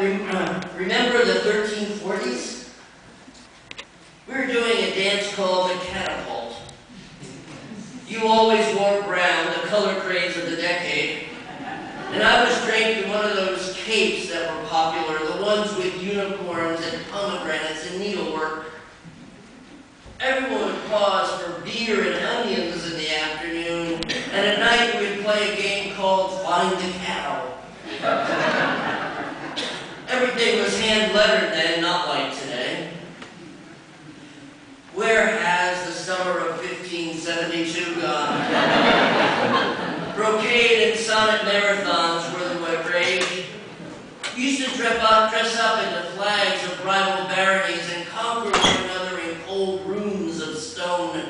uh, remember the 1340s? We were doing a dance called the catapult. You always wore brown, the color craze of the decade. And I was draped in one of those capes that were popular, the ones with unicorns and pomegranates and needlework. Everyone would pause for beer and onions in the afternoon, and at night we would play a game called Find the Cow. Everything then, not like today. Where has the summer of 1572 gone? Brocade and sonnet marathons were the rage. Used to dress up, dress up into flags of rival baronies and conquer one another in cold rooms of stone.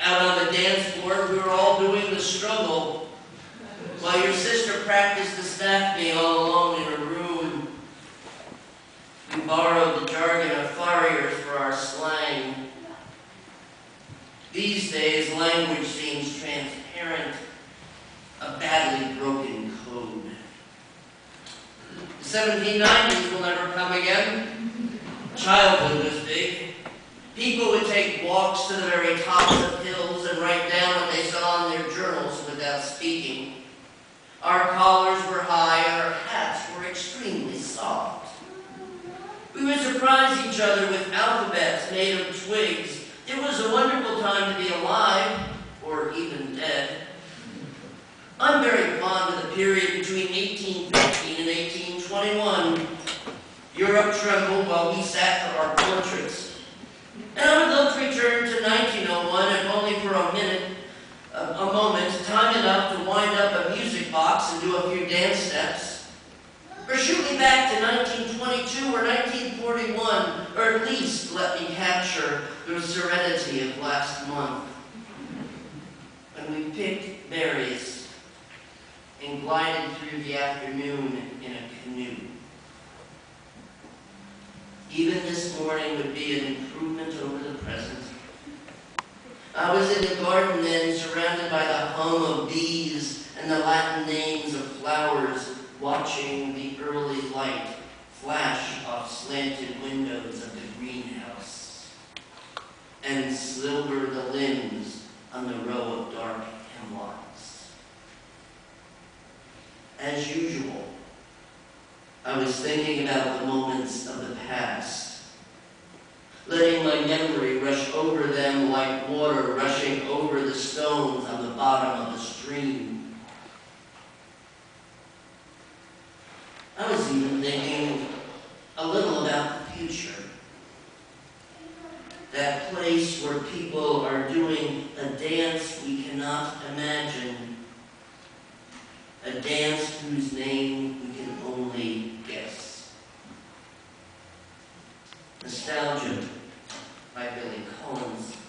Out on the dance floor, we were all doing the struggle, while your sister practiced the staff all alone in her borrowed the jargon of farriers for our slang. These days, language seems transparent, a badly broken code. The 1790s will never come again. Childhood was big. People would take walks to the very tops of hills and write down what they saw in their journals without speaking. Our collars were high and our hats were extremely soft. We would surprise other with alphabets made of twigs. It was a wonderful time to be alive, or even dead. I'm very fond of the period between 1815 and 1821. Europe trembled while we sat for our portraits. And I would love to return to 1901 if only for a minute, a, a moment, time enough to wind up a music box and do a few dance steps. Or shoot me back to 1922 or 1941, at least let me capture the serenity of last month. When we picked berries and glided through the afternoon in a canoe. Even this morning would be an improvement over the present. I was in the garden then, surrounded by the hum of bees and the Latin names of flowers, watching the early light flash off slanted windows of greenhouse and silver the limbs on the row of dark hemlocks. As usual, I was thinking about the moments of the past, letting my memory rush over them like water rushing over the stones on the bottom of a stream. I was even thinking a little about the future that place where people are doing a dance we cannot imagine, a dance whose name we can only guess. Nostalgia by Billy Collins.